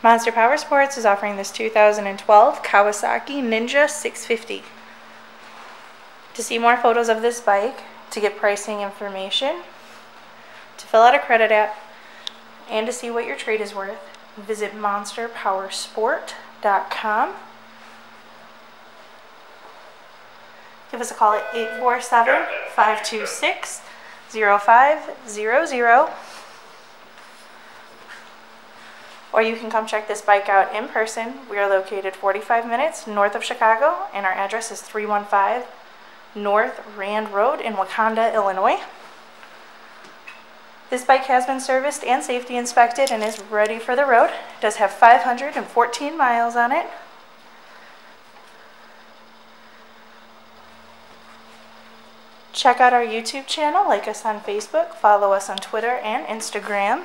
Monster Power Sports is offering this 2012 Kawasaki Ninja 650. To see more photos of this bike, to get pricing information, to fill out a credit app, and to see what your trade is worth, visit monsterpowersport.com. Give us a call at 847 526 0500 or you can come check this bike out in person. We are located 45 minutes north of Chicago, and our address is 315 North Rand Road in Wauconda, Illinois. This bike has been serviced and safety inspected and is ready for the road. It does have 514 miles on it. Check out our YouTube channel, like us on Facebook, follow us on Twitter and Instagram.